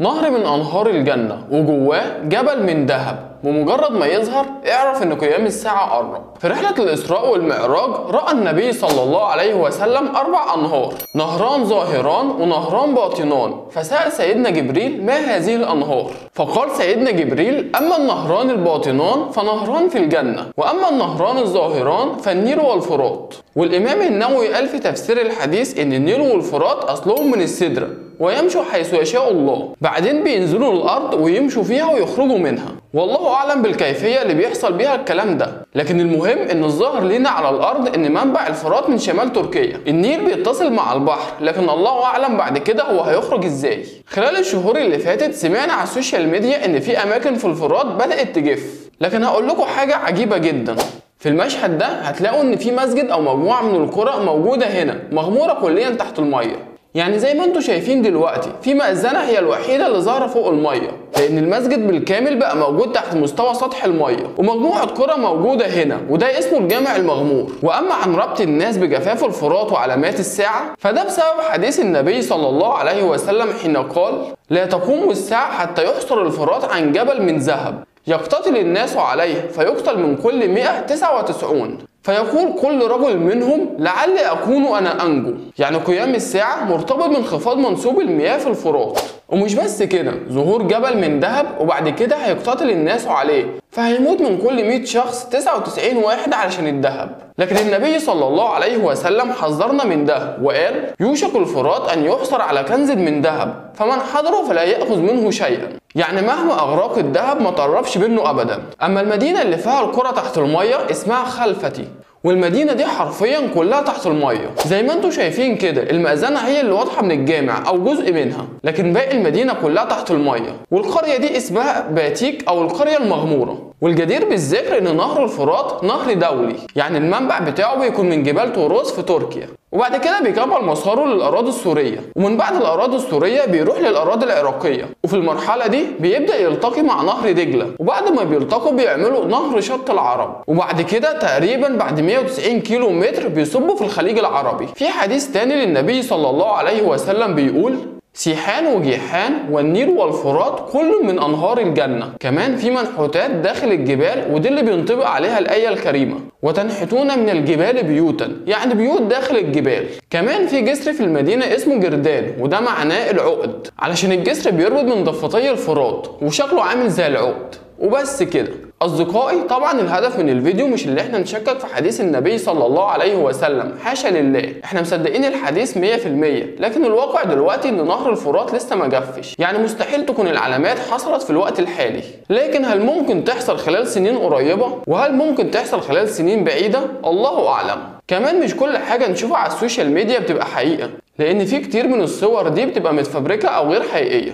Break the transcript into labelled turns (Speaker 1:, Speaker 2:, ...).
Speaker 1: نهر من أنهار الجنة وجواه جبل من ذهب. بمجرد ما يظهر اعرف إن قيام الساعة قرب في رحلة الإسراء والمعراج رأى النبي صلى الله عليه وسلم أربع أنهار نهران ظاهران ونهران باطنان. فسأل سيدنا جبريل ما هذه الأنهار؟ فقال سيدنا جبريل أما النهران الباطنان فنهران في الجنة وأما النهران الظاهران فالنيل والفرات. والإمام النووي قال في تفسير الحديث إن النيل والفرات أصلهم من السدرة ويمشوا حيث يشاء الله. بعدين بينزلوا الأرض ويمشوا فيها ويخرجوا منها. والله أعلم بالكيفية اللي بيحصل بيها الكلام ده. لكن المهم إن الظاهر لينا على الأرض إن منبع الفرات من شمال تركيا. النيل بيتصل مع البحر لكن الله أعلم بعد كده هو هيخرج إزاي. خلال الشهور اللي فاتت سمعنا على ال social media إن في أماكن في الفرات بدأت تجف. لكن هقول لكم حاجة عجيبة جدا. في المشهد ده هتلاقوا إن في مسجد أو مجموعة من القرى موجودة هنا مغمورة كليا تحت المية. يعني زي ما أنتم شايفين دلوقتي في مأذنة هي الوحيدة اللي ظاهرة فوق المية لأن المسجد بالكامل بقى موجود تحت مستوى سطح المية ومجموعة قرى موجودة هنا وده اسمه الجامع المغمور. وأما عن ربط الناس بجفاف الفرات وعلامات الساعة فده بسبب حديث النبي صلى الله عليه وسلم حين قال لا تقوم الساعة حتى يحصر الفرات عن جبل من ذهب يقتتل الناس عليه فيقتل من كل 199 فيقول كل رجل منهم لعلي أكون أنا أنجو. يعني قيام الساعة مرتبط بانخفاض منسوب المياه في الفرات. ومش بس كده ظهور جبل من ذهب وبعد كده هيقتتل الناس عليه. فهيموت من كل 100 شخص 99 واحد علشان الذهب. لكن النبي صلى الله عليه وسلم حذرنا من ده وقال يوشك الفرات أن يحصر على كنز من ذهب فمن حضره فلا يأخذ منه شيئا. يعني مهما أغراق الذهب ما تقربش منه أبدا. أما المدينة اللي فيها القرى تحت المية اسمها خلفتي. والمدينة دي حرفيا كلها تحت المية. زي ما أنتم شايفين كده المأذنة هي اللي واضحة من الجامع أو جزء منها لكن باقي المدينة كلها تحت المية. والقرية دي اسمها باتيك أو القرية المغمورة. والجدير بالذكر إن نهر الفرات نهر دولي يعني المنبع بتاعه بيكون من جبال طوروس في تركيا. وبعد كده بيكمل مساره للأراضي السورية. ومن بعد الأراضي السورية بيروح للأراضي العراقية. وفي المرحلة دي بيبدأ يلتقي مع نهر دجلة. وبعد ما بيلتقوا بيعملوا نهر شط العرب. وبعد كده تقريبا بعد 190 كيلو متر بيصبوا في الخليج العربي. في حديث تاني للنبي صلى الله عليه وسلم بيقول سيحان وجيحان والنيل والفرات كل من أنهار الجنة. كمان في منحوتات داخل الجبال ودي اللي بينطبق عليها الآية الكريمة. وتنحتون من الجبال بيوتا يعني بيوت داخل الجبال. كمان في جسر في المدينة اسمه جردان وده معناه العقد. علشان الجسر بيربط من ضفتي الفرات وشكله عامل زي العقد. وبس كده. أصدقائي طبعا الهدف من الفيديو مش اللي إحنا نشكك في حديث النبي صلى الله عليه وسلم حاشا لله. إحنا مصدقين الحديث 100% لكن الواقع دلوقتي إن نهر الفرات لسه ما جفش. يعني مستحيل تكون العلامات حصلت في الوقت الحالي. لكن هل ممكن تحصل خلال سنين قريبة؟ وهل ممكن تحصل خلال سنين بعيدة؟ الله أعلم. كمان مش كل حاجة نشوفها على السوشيال ميديا بتبقى حقيقة لأن في كتير من الصور دي بتبقى متفبركة أو غير حقيقية.